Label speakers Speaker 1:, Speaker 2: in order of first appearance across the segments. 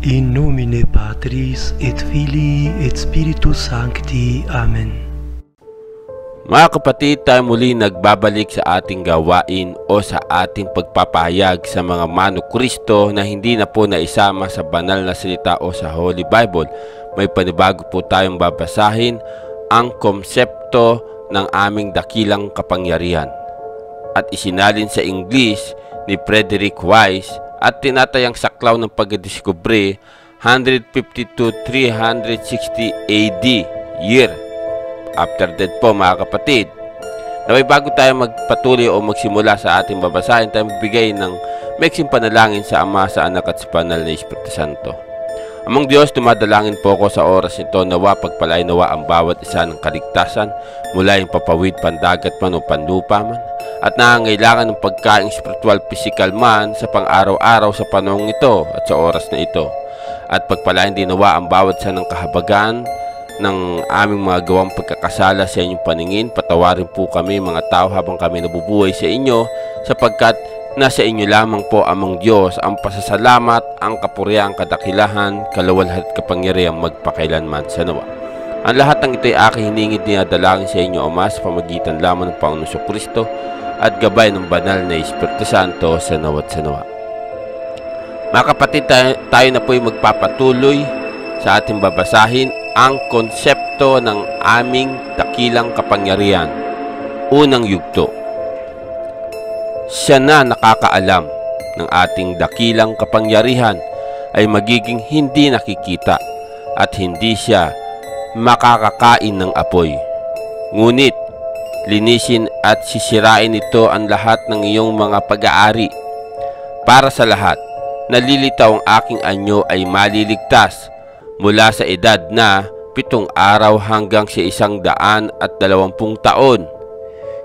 Speaker 1: In nomine Patris et Filii et Spiritus Sancti. Amen.
Speaker 2: Mga kapatid, tayo muli nagbabalik sa ating gawain o sa ating pagpapahayag sa mga mano na hindi na po naisama sa banal na salita o sa Holy Bible. May panibago po tayong babasahin ang konsepto ng aming dakilang kapangyarihan. At isinalin sa English ni Frederick Wise at tinatayang saklaw ng pagdiskubre 150 to 360 AD year After that po mga kapatid, Naway bago tayo magpatuloy o magsimula sa ating babasahin, tayo magbigay ng mexing panalangin sa Ama, sa Anak at sa Panal na Espiritu Santo. Among Diyos, tumadalangin po ako sa oras nito nawa pagpalay nawa ang bawat isa ng kaligtasan mula yung papawid pandagat man o panlupa man at nangangailangan ng pagkaing spiritual physical man sa pang-araw-araw sa panahong ito at sa oras na ito. At pagpalain din nawa ang bawat isa ng kahabagan ng aming mga gawang pagkakasala sa inyong paningin. Patawarin po kami mga tao habang kami nabubuhay sa inyo sapagkat nasa inyo lamang po among Diyos ang pasasalamat, ang kapurihan, kadakilahan, kalawalhat at kapangyarihan magpakailanman sa nawa. Ang lahat ng ito ay aking hiningid niya dalangin sa inyo, Ama, sa pamagitan lamang ng Panginoon Kristo at gabay ng banal na Espiritu Santo sa nawat sa nawa. Mga kapatid, tayo, tayo na po ay magpapatuloy sa ating babasahin ang konsepto ng aming dakilang kapangyarihan. Unang yugto. Siya na nakakaalam ng ating dakilang kapangyarihan ay magiging hindi nakikita at hindi siya makakakain ng apoy. Ngunit, linisin at sisirain ito ang lahat ng iyong mga pag-aari. Para sa lahat, nalilitaw ang aking anyo ay maliligtas mula sa edad na pitong araw hanggang sa isang daan at dalawampung taon.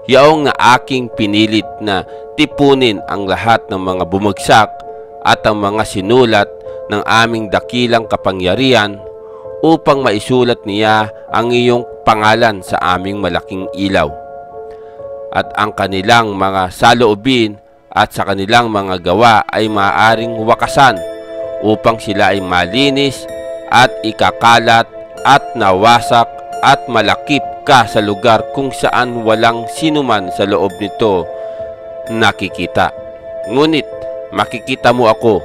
Speaker 2: Yaong na aking pinilit na tipunin ang lahat ng mga bumagsak at ang mga sinulat ng aming dakilang kapangyarihan upang maisulat niya ang iyong pangalan sa aming malaking ilaw. At ang kanilang mga saloobin at sa kanilang mga gawa ay maaaring wakasan upang sila ay malinis at ikakalat at nawasak at malakip ka sa lugar kung saan walang sinuman sa loob nito nakikita. Ngunit makikita mo ako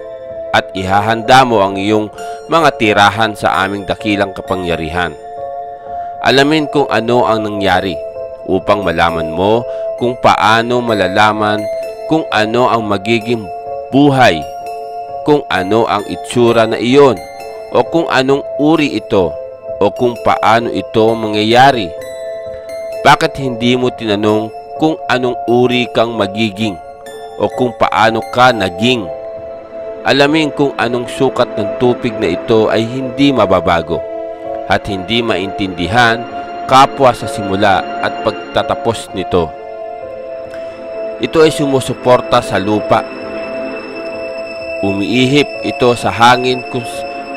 Speaker 2: at ihahanda mo ang iyong mga tirahan sa aming dakilang kapangyarihan. Alamin kung ano ang nangyari upang malaman mo kung paano malalaman kung ano ang magiging buhay, kung ano ang itsura na iyon o kung anong uri ito o kung paano ito mangyayari. Bakit hindi mo tinanong kung anong uri kang magiging o kung paano ka naging? Alamin kung anong sukat ng tupig na ito ay hindi mababago at hindi maintindihan kapwa sa simula at pagtatapos nito. Ito ay sumusuporta sa lupa. Umiihip ito sa hangin kung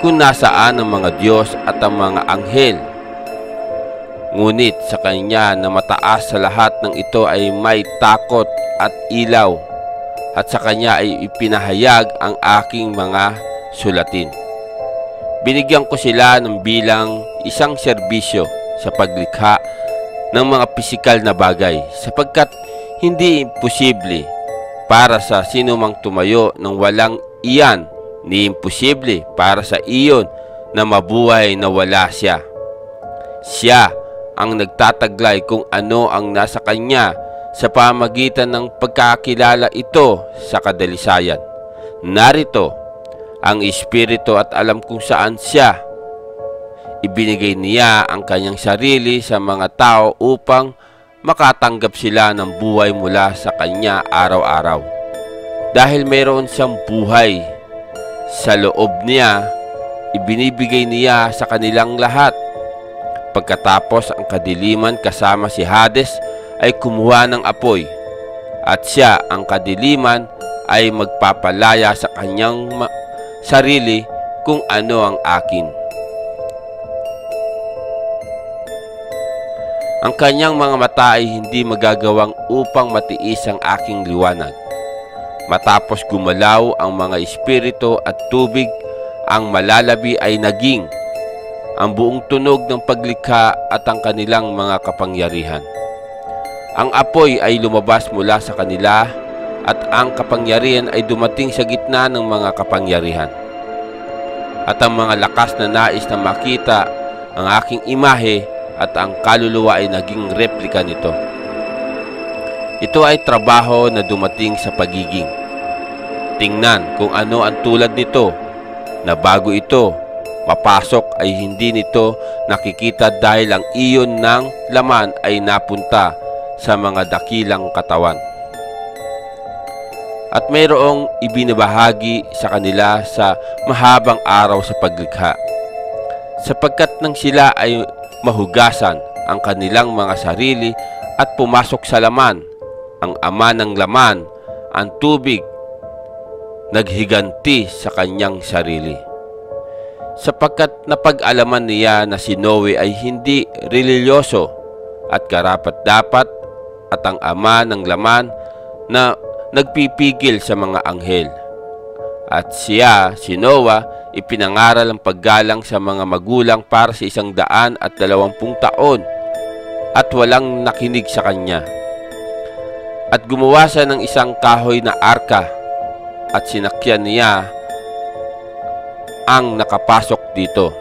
Speaker 2: kung nasaan ang mga Diyos at ang mga anghel. Ngunit sa Kanya na mataas sa lahat ng ito ay may takot at ilaw at sa Kanya ay ipinahayag ang aking mga sulatin. Binigyan ko sila ng bilang isang serbisyo sa paglikha ng mga pisikal na bagay sapagkat hindi imposible para sa sinumang tumayo ng walang iyan ni imposible para sa iyon na mabuhay na wala siya. Siya ang nagtataglay kung ano ang nasa kanya sa pamagitan ng pagkakilala ito sa kadalisayan. Narito ang Espiritu at alam kung saan siya. Ibinigay niya ang kanyang sarili sa mga tao upang makatanggap sila ng buhay mula sa kanya araw-araw. Dahil mayroon siyang buhay sa loob niya, ibinibigay niya sa kanilang lahat. Pagkatapos ang kadiliman kasama si Hades ay kumuha ng apoy at siya ang kadiliman ay magpapalaya sa kanyang sarili kung ano ang akin. Ang kanyang mga mata ay hindi magagawang upang matiis ang aking liwanag Matapos gumalaw ang mga espiritu at tubig ang malalabi ay naging ang buong tunog ng paglikha at ang kanilang mga kapangyarihan. Ang apoy ay lumabas mula sa kanila at ang kapangyarihan ay dumating sa gitna ng mga kapangyarihan. At ang mga lakas na nais na makita ang aking imahe at ang kaluluwa ay naging replika nito. Ito ay trabaho na dumating sa pagiging. Tingnan kung ano ang tulad nito na bago ito mapasok ay hindi nito nakikita dahil ang iyon ng laman ay napunta sa mga dakilang katawan. At mayroong ibinabahagi sa kanila sa mahabang araw sa paglikha. Sapagkat nang sila ay mahugasan ang kanilang mga sarili at pumasok sa laman, ang ama ng laman, ang tubig, naghiganti sa kanyang sarili sapagkat napag-alaman niya na si Noe ay hindi religyoso at karapat-dapat at ang ama ng laman na nagpipigil sa mga anghel. At siya, si Noah, ipinangaral ang paggalang sa mga magulang para sa isang daan at dalawampung taon at walang nakinig sa kanya. At gumawa siya ng isang kahoy na arka at sinakyan niya ang nakapasok dito.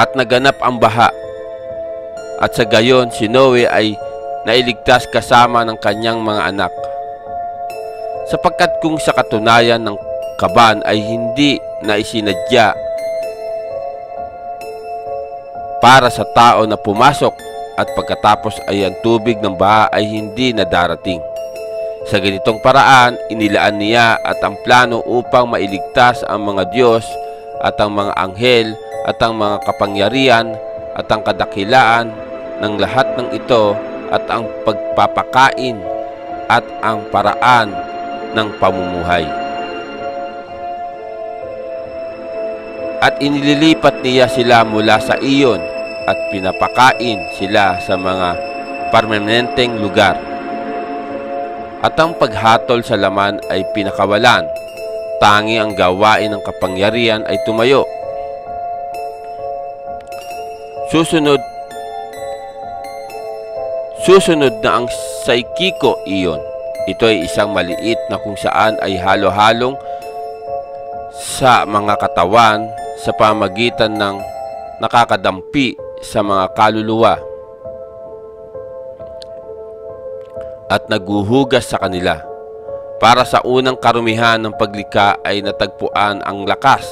Speaker 2: At naganap ang baha. At sa gayon si Noe ay nailigtas kasama ng kanyang mga anak. Sapagkat kung sa katunayan ng kaban ay hindi na isinadya para sa tao na pumasok at pagkatapos ay ang tubig ng baha ay hindi na darating. Sa ganitong paraan, inilaan niya at ang plano upang mailigtas ang mga Diyos at ang mga anghel at ang mga kapangyarihan at ang kadakilaan ng lahat ng ito at ang pagpapakain at ang paraan ng pamumuhay. At inililipat niya sila mula sa iyon at pinapakain sila sa mga permanenteng lugar at ang paghatol sa laman ay pinakawalan. Tangi ang gawain ng kapangyarihan ay tumayo. Susunod Susunod na ang Saikiko iyon. Ito ay isang maliit na kung saan ay halo-halong sa mga katawan sa pamagitan ng nakakadampi sa mga kaluluwa at naguhugas sa kanila. Para sa unang karumihan ng paglikha ay natagpuan ang lakas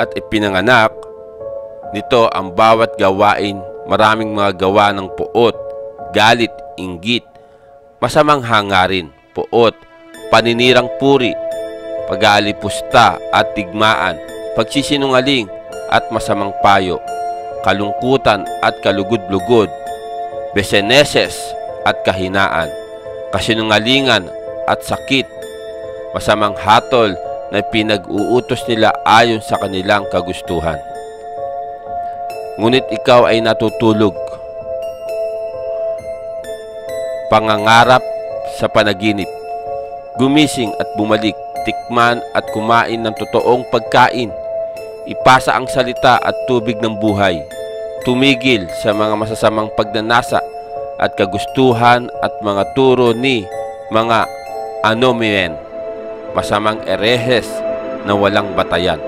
Speaker 2: at ipinanganak nito ang bawat gawain, maraming mga gawa ng puot, galit, inggit, masamang hangarin, puot, paninirang puri, pag-aalipusta at tigmaan, pagsisinungaling at masamang payo, kalungkutan at kalugod-lugod, beseneses at kahinaan, kasinungalingan at sakit, masamang hatol na pinag-uutos nila ayon sa kanilang kagustuhan. Ngunit ikaw ay natutulog. Pangangarap sa panaginip. Gumising at bumalik, tikman at kumain ng totoong pagkain ipasa ang salita at tubig ng buhay, tumigil sa mga masasamang pagnanasa at kagustuhan at mga turo ni mga anomien, masamang erehes na walang batayan.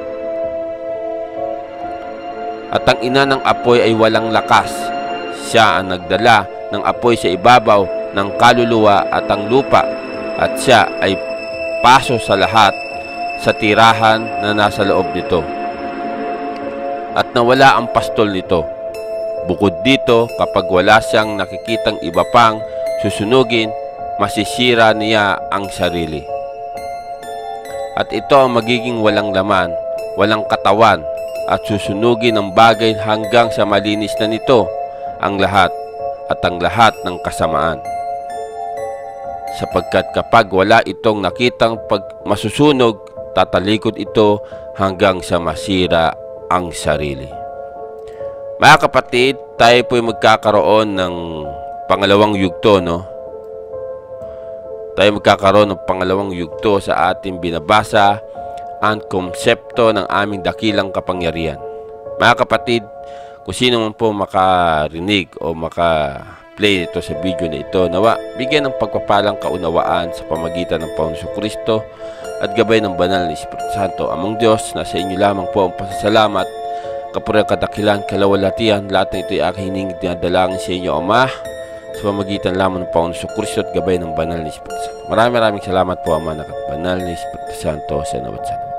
Speaker 2: At ang ina ng apoy ay walang lakas. Siya ang nagdala ng apoy sa ibabaw ng kaluluwa at ang lupa at siya ay paso sa lahat sa tirahan na nasa loob nito at nawala ang pastol nito. Bukod dito, kapag wala siyang nakikitang iba pang susunugin, masisira niya ang sarili. At ito ang magiging walang laman, walang katawan, at susunugin ang bagay hanggang sa malinis na nito ang lahat at ang lahat ng kasamaan. Sapagkat kapag wala itong nakitang pag masusunog, tatalikod ito hanggang sa masira ang sarili. Mga kapatid, tayo po ay magkakaroon ng pangalawang yugto, no? tayo magkakaroon ng pangalawang yugto sa ating binabasa ang konsepto ng aming dakilang kapangyarihan. Mga kapatid, kung sino man po makarinig o maka-play ito sa video na ito, nawa, bigyan ng pagpapalang kaunawaan sa pamagitan ng Panginoon Kristo at gabay ng banal na Espiritu Santo among Diyos na sa inyo lamang po ang pasasalamat. Kapurang kadakilan, kalawalatian, lahat ng ito ay aking hiningit dinadalangin sa inyo, Ama, sa pamagitan lamang ng Panginoon Kristo at gabay ng banal na Espiritu Santo. Maraming maraming salamat po, Ama, na banal na Espiritu Santo sa nawat sa